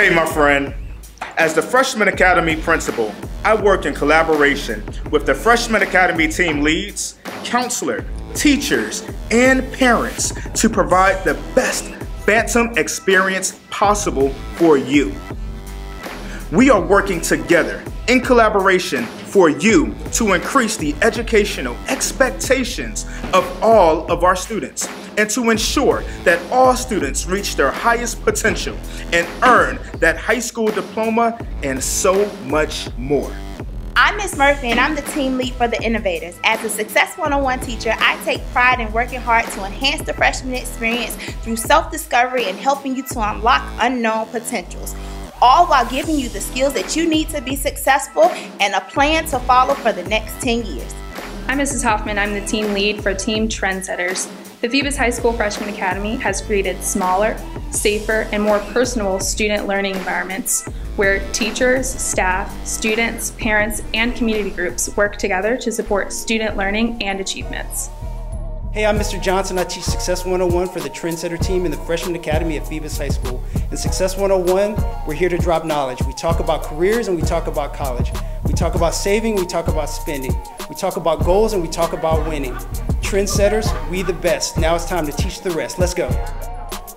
Hey, my friend. As the Freshman Academy principal, I work in collaboration with the Freshman Academy team leads, counselor, teachers, and parents to provide the best Phantom experience possible for you. We are working together in collaboration for you to increase the educational expectations of all of our students and to ensure that all students reach their highest potential and earn that high school diploma and so much more. I'm Miss Murphy and I'm the team lead for the Innovators. As a Success 101 teacher, I take pride in working hard to enhance the freshman experience through self-discovery and helping you to unlock unknown potentials all while giving you the skills that you need to be successful and a plan to follow for the next 10 years. I'm Mrs. Hoffman. I'm the team lead for Team Trendsetters. The Phoebus High School Freshman Academy has created smaller, safer, and more personal student learning environments where teachers, staff, students, parents, and community groups work together to support student learning and achievements. Hey, I'm Mr. Johnson. I teach Success 101 for the Trendsetter team in the Freshman Academy at Phoebus High School. In Success 101, we're here to drop knowledge. We talk about careers and we talk about college. We talk about saving, we talk about spending. We talk about goals and we talk about winning. Trendsetters, we the best. Now it's time to teach the rest. Let's go.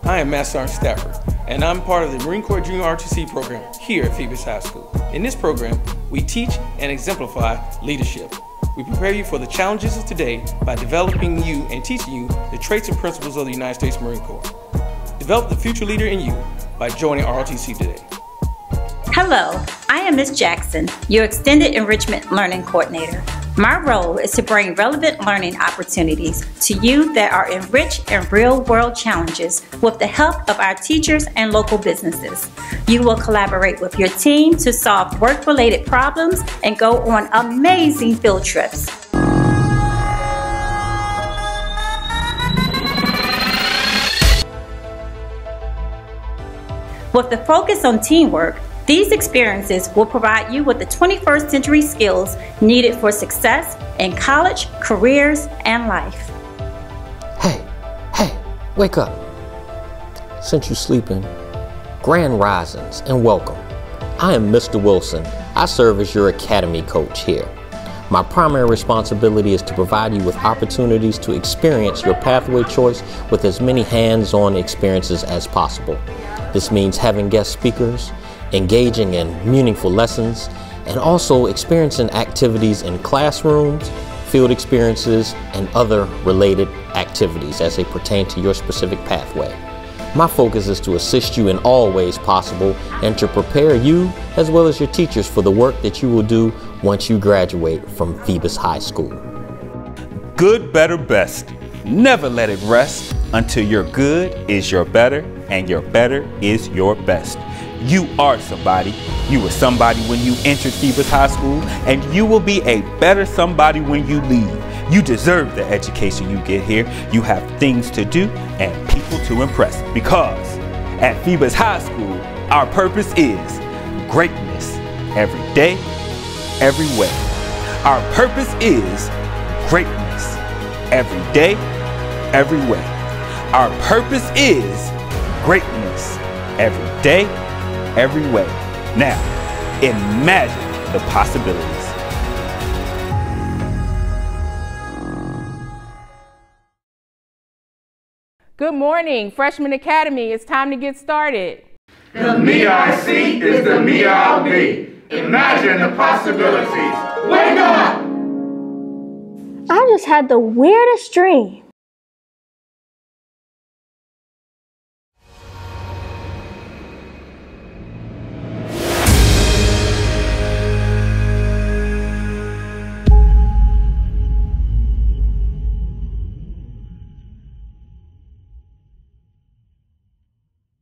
I am Master Sergeant Stafford, and I'm part of the Marine Corps Junior ROTC program here at Phoebus High School. In this program, we teach and exemplify leadership. We prepare you for the challenges of today by developing you and teaching you the traits and principles of the United States Marine Corps. Develop the future leader in you by joining ROTC today. Hello, I am Ms. Jackson, your Extended Enrichment Learning Coordinator. My role is to bring relevant learning opportunities to you that are enriched in real world challenges with the help of our teachers and local businesses. You will collaborate with your team to solve work related problems and go on amazing field trips. With the focus on teamwork, these experiences will provide you with the 21st century skills needed for success in college, careers, and life. Hey, hey, wake up. Since you're sleeping, grand risings and welcome. I am Mr. Wilson. I serve as your academy coach here. My primary responsibility is to provide you with opportunities to experience your pathway choice with as many hands on experiences as possible. This means having guest speakers, engaging in meaningful lessons, and also experiencing activities in classrooms, field experiences, and other related activities as they pertain to your specific pathway. My focus is to assist you in all ways possible and to prepare you as well as your teachers for the work that you will do once you graduate from Phoebus High School. Good, better, best. Never let it rest until your good is your better and your better is your best. You are somebody. You were somebody when you entered Phoebus High School, and you will be a better somebody when you leave. You deserve the education you get here. You have things to do and people to impress. Because at Phoebus High School, our purpose is greatness every day, every way. Our purpose is greatness every day, every way. Our purpose is greatness every day, every way. Now, imagine the possibilities. Good morning, Freshman Academy. It's time to get started. The me I see is the me I'll be. Imagine the possibilities. Wake up! I just had the weirdest dream.